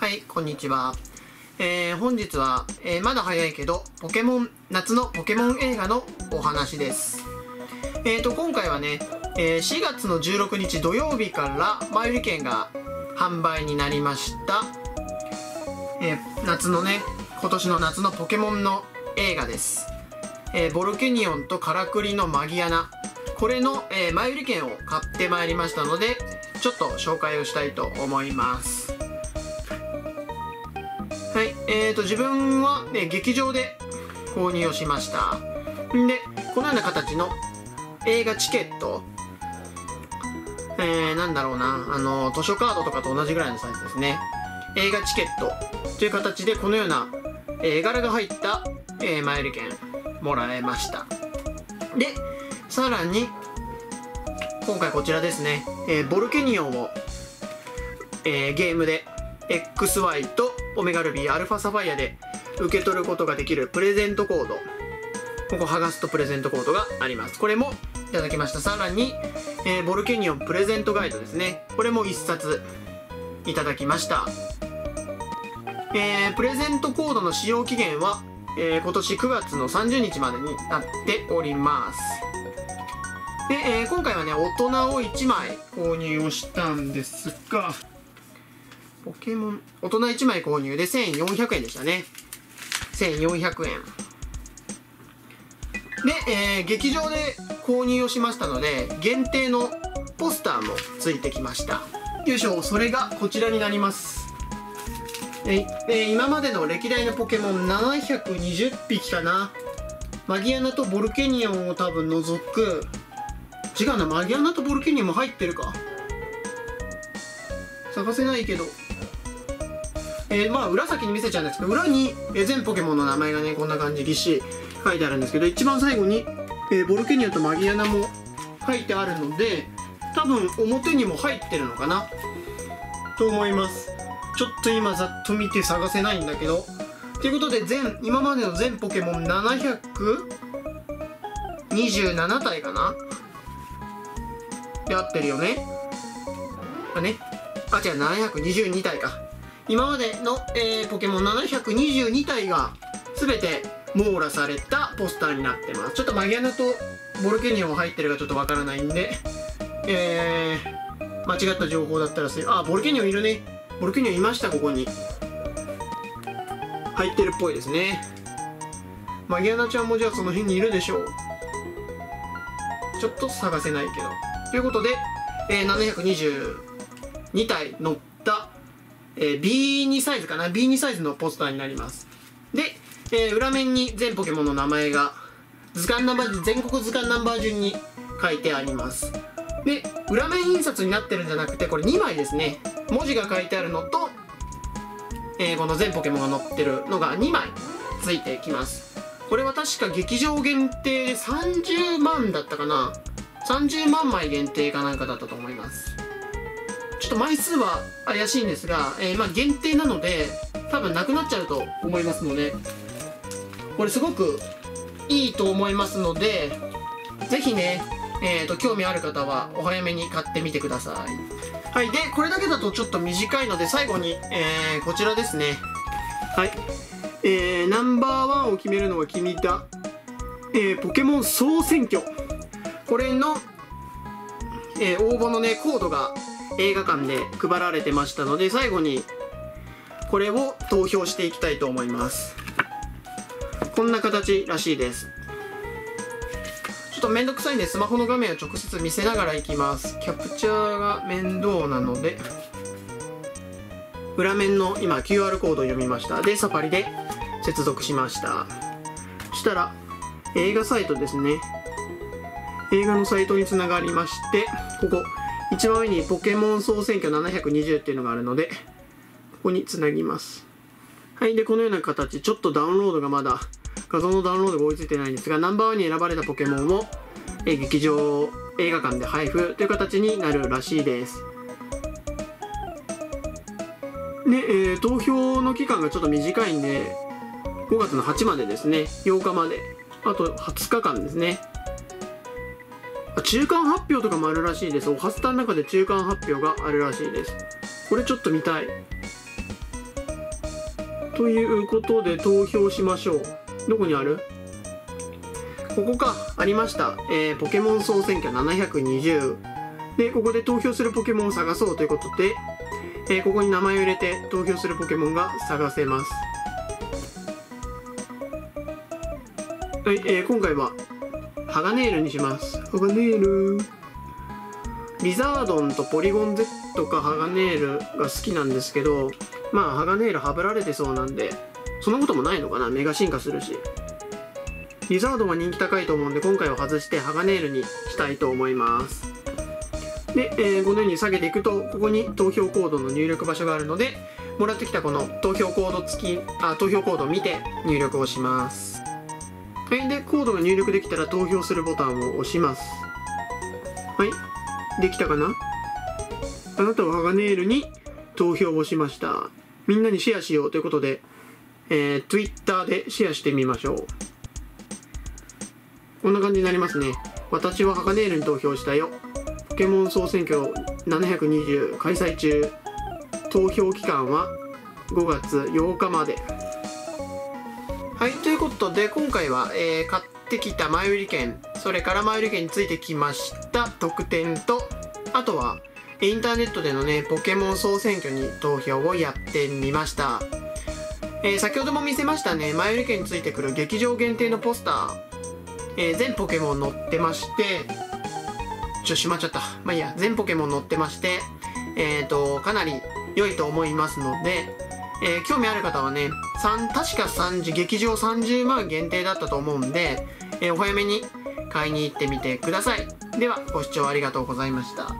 はい、こんにちは。えー、本日は、えーまだ早いけど、ポケモン、夏のポケモン映画のお話です。えーと、今回はね、えー4月の16日土曜日から前売り券が販売になりました。えー夏のね、今年の夏のポケモンの映画です。えーボルケニオンとカラクリのマギアナ。これの、えー前売り券を買ってまいりましたので、ちょっと紹介をしたいと思います。はい、えーと、自分は、ね、劇場で購入をしました。んで、このような形の映画チケット、えー、なんだろうな、あの、図書カードとかと同じぐらいのサイズですね。映画チケットという形で、このような、えー絵柄が入った、えー前売り券もらえました。で、さらに、今回こちらですね、えーボルケニオンを、えーゲームで XY とオメガルビーアルファサファイアで受け取ることができるプレゼントコード。ここ剥がすとプレゼントコードがあります。これもいただきました。さらに、えーボルケニオンプレゼントガイドですね。これも1冊いただきました。えープレゼントコードの使用期限は、えー今年9月の30日までになっております。で、えー今回はね大人を1枚購入をしたんですがポケモン大人1枚購入で1400円でしたね。1400円。で、えー劇場で購入をしましたので限定のポスターもついてきました。よいしょ。それがこちらになります。えー今までの歴代のポケモン720匹かな。マギアナとボルケニオンを多分除く。違うな。マギアナとボルケニオンも入ってるか。探せないけど。えーまあ裏先に見せちゃうんですけど裏に、えー全ポケモンの名前がねこんな感じぎっしり書いてあるんですけど一番最後に、えーボルケニオンとマギアナも書いてあるので多分表にも入ってるのかなと思います。ちょっと今ざっと見て探せないんだけど。ということで全今までの全ポケモン727体かなで合ってるよね。あね。あ違う722体か。今までの、えーポケモン722体が全て網羅されたポスターになってます。ちょっとマギアナとボルケニオン入ってるかちょっとわからないんで。えー、間違った情報だったらすいあボルケニオンいるね。ボルケニオンいましたここに。入ってるっぽいですね。マギアナちゃんもじゃあその辺にいるでしょう。ちょっと探せないけど。ということで、えー722体乗った、えー B2 サイズかな？B2 サイズのポスターになります。で、えー裏面に全ポケモンの名前が図鑑ナンバー全国図鑑ナンバー順に書いてあります。で裏面印刷になってるんじゃなくてこれ2枚ですね。文字が書いてあるのと、えーこの全ポケモンが載ってるのが2枚ついてきます。これは確か劇場限定で30万だったかな？30万枚限定かなんかだったと思います。ょっと枚数は怪しいんですが、えーまあ限定なので多分なくなっちゃうと思いますのでこれすごくいいと思いますのでぜひね、えー、と興味ある方はお早めに買ってみてください。はいでこれだけだとちょっと短いので最後に、えーこちらですね。はい。えーナンバーワンを決めるのは君だ、えーポケモン総選挙。これの、えー応募のねコードが映画館で配られてましたので最後にこれを投票していきたいと思います。こんな形らしいです。ちょっとめんどくさいんでスマホの画面を直接見せながらいきます。キャプチャーが面倒なので。裏面の今 QR コードを読みました。でサファリで接続しました。そしたら映画サイトですね。映画のサイトにつながりましてここ。一番上にポケモン総選挙720っていうのがあるのでここにつなぎます。はいでこのような形。ちょっとダウンロードがまだ画像のダウンロードが追いついてないんですがナンバーワンに選ばれたポケモンを、え劇場映画館で配布という形になるらしいです。で、えー投票の期間がちょっと短いんで5月の8までですね。8日まで。あと20日間ですね。中間発表とかもあるらしいです。おはスタの中で中間発表があるらしいです。これちょっと見たい。ということで投票しましょう。どこにある？ここか。ありました、えーポケモン総選挙。720でここで投票するポケモンを探そうということで、えーここに名前を入れて投票するポケモンが探せます。はい、えー今回はハガネールにします。ハガネール。リザードンとポリゴン Z かハガネールが好きなんですけどまあハガネールはぶられてそうなんでそんなこともないのかな。メガ進化するし。リザードンは人気高いと思うんで今回は外してハガネールにしたいと思います。で、えーこのように下げていくとここに投票コードの入力場所があるのでもらってきたこの投票コード付きあ投票コードを見て入力をします。はいでコードが入力できたら投票するボタンを押します。はい。できたかな？あなたはハガネールに投票をしました。みんなにシェアしようということで、えー、Twitter でシェアしてみましょう。こんな感じになりますね。私はハガネールに投票したよ。ポケモン総選挙720開催中。投票期間は5月8日まで。はいということで今回は、えー買ってきた前売り券それから前売り券についてきました特典とあとはインターネットでのねポケモン総選挙に投票をやってみました、えー先ほども見せましたね前売り券についてくる劇場限定のポスター、えー全ポケモン載ってましてちょしまっちゃった。まあいいや全ポケモン載ってましてえっ、とかなり良いと思いますので、えー興味ある方はね3確か30劇場30万限定だったと思うんで、えーお早めに買いに行ってみてください。ではご視聴ありがとうございました。